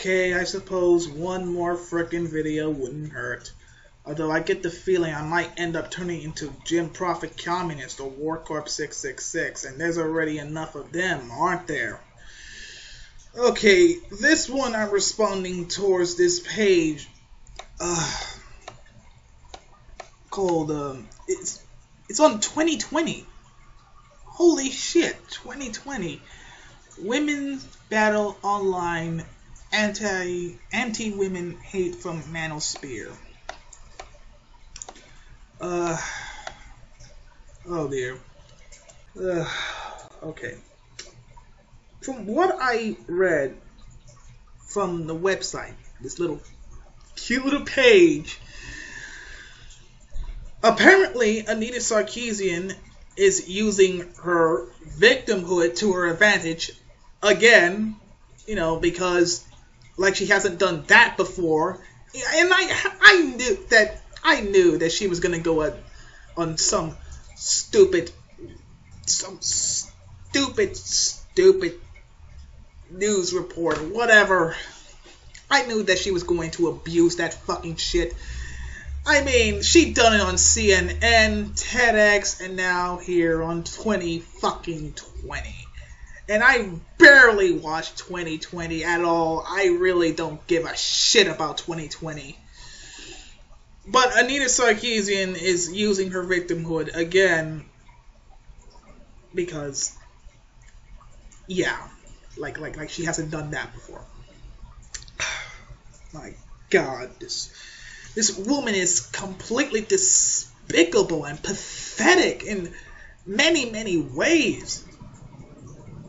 okay, I suppose one more frickin' video wouldn't hurt. Although I get the feeling I might end up turning into Jim Prophet Communist or War Corp 666, and there's already enough of them, aren't there? Okay, this one I'm responding towards this page uh, called um, it's it's on 2020. Holy shit, 2020. Women's battle online anti anti women hate from Manosphere. Uh oh dear. Uh, okay. From what I read from the website, this little cute little page, apparently Anita Sarkeesian is using her victimhood to her advantage again, you know, because like she hasn't done that before. And I I knew that I knew that she was gonna go on, on some stupid some stupid stupid news report whatever. I knew that she was going to abuse that fucking shit. I mean, she done it on CNN, TEDx, and now here on 20 fucking 20. And I barely watch 2020 at all. I really don't give a shit about 2020. But Anita Sarkeesian is using her victimhood again because yeah, like like like she hasn't done that before. My god, this this woman is completely despicable and pathetic in many many ways.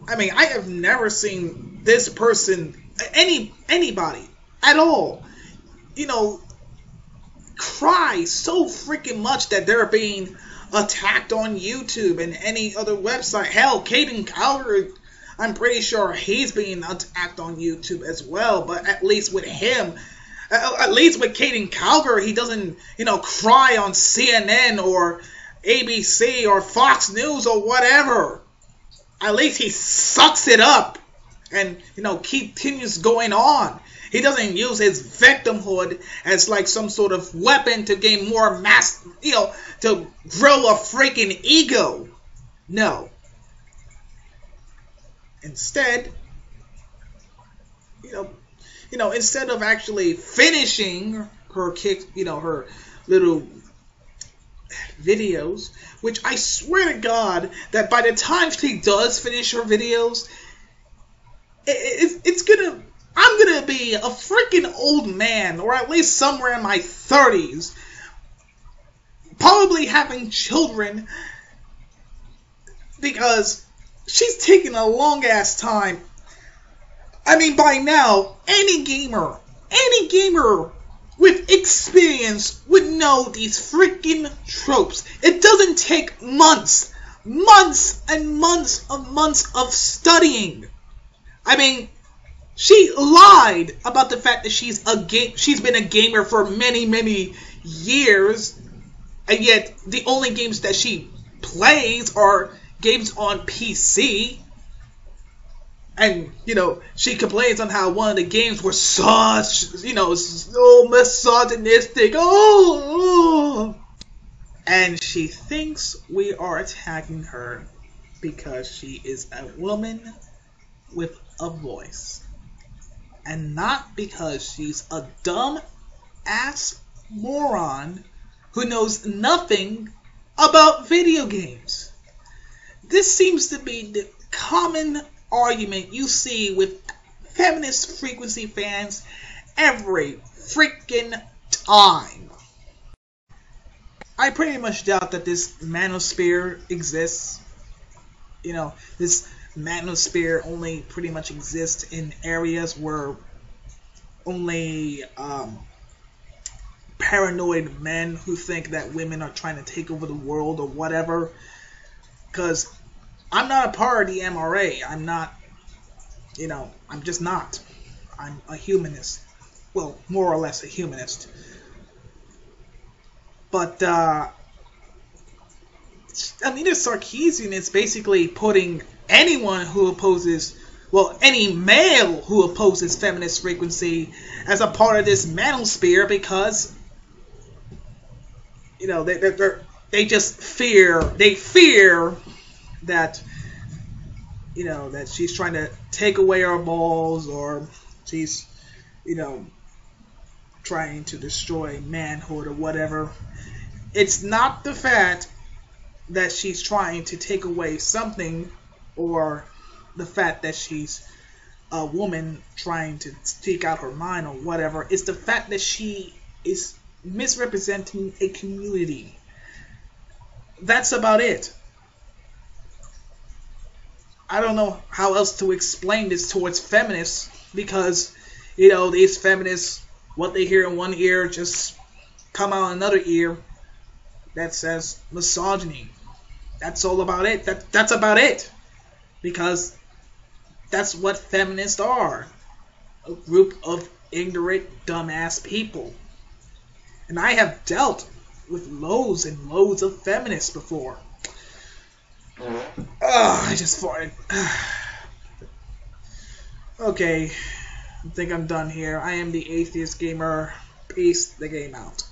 I mean, I have never seen this person any anybody at all, you know, cry so freaking much that they're being attacked on YouTube and any other website. Hell, Caden Calgary, I'm pretty sure he's being attacked on YouTube as well. But at least with him, at least with Caden Calgary, he doesn't, you know, cry on CNN or ABC or Fox News or whatever. At least he sucks it up and, you know, continues going on. He doesn't use his victimhood as like some sort of weapon to gain more mass, you know, to grow a freaking ego. No. Instead, you know, you know, instead of actually finishing her kick, you know, her little videos, which I swear to God that by the time she does finish her videos, it, it, it's gonna I'm gonna be a freaking old man, or at least somewhere in my 30s, probably having children, because she's taking a long ass time. I mean, by now, any gamer, any gamer with experience would know these freaking tropes. It doesn't take months, months and months of months of studying. I mean, she lied about the fact that she's a game she's been a gamer for many many years and yet the only games that she plays are games on PC and you know she complains on how one of the games were such you know so misogynistic. Oh, oh. And she thinks we are attacking her because she is a woman with a voice. And not because she's a dumb ass moron who knows nothing about video games. This seems to be the common argument you see with feminist frequency fans every freaking time. I pretty much doubt that this manosphere exists. You know, this manosphere only pretty much exists in areas where only um, paranoid men who think that women are trying to take over the world or whatever. Because I'm not a part of the MRA. I'm not, you know, I'm just not. I'm a humanist. Well, more or less a humanist. But, uh, Anita Sarkeesian is basically putting anyone who opposes well, any male who opposes feminist frequency as a part of this manosphere because, you know, they, they they just fear, they fear that, you know, that she's trying to take away our balls or she's, you know, trying to destroy manhood or whatever. It's not the fact that she's trying to take away something or the fact that she's a woman trying to speak out her mind or whatever. It's the fact that she is misrepresenting a community. That's about it. I don't know how else to explain this towards feminists because, you know, these feminists, what they hear in one ear just come out another ear that says misogyny. That's all about it. That that's about it. Because that's what feminists are. A group of ignorant, dumbass people. And I have dealt with loads and loads of feminists before. Oh, I just farted. okay, I think I'm done here. I am the Atheist Gamer. Peace the game out.